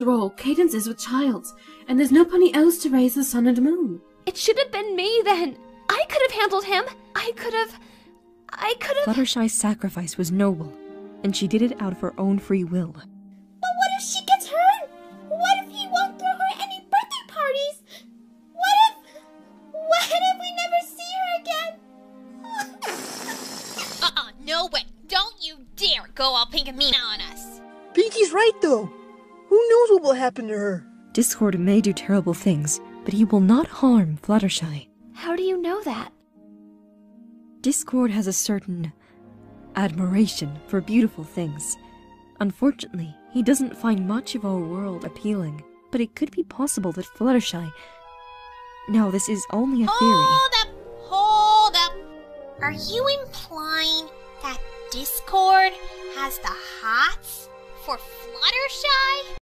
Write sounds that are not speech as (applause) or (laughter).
After all, Cadance is with child, and there's nobody else to raise the sun and moon. It should have been me then. I could have handled him. I could have. I could have. Fluttershy's sacrifice was noble, and she did it out of her own free will. But what if she gets hurt? What if he won't throw her any birthday parties? What if. What if we never see her again? (laughs) Uh-uh, no way. Don't you dare go all Pinkamena on us. Pinkie's right, though. Who knows what will happen to her? Discord may do terrible things, but he will not harm Fluttershy. How do you know that? Discord has a certain admiration for beautiful things. Unfortunately, he doesn't find much of our world appealing, but it could be possible that Fluttershy... No, this is only a theory. Hold up, hold up. Are you implying that Discord has the hots for Fluttershy?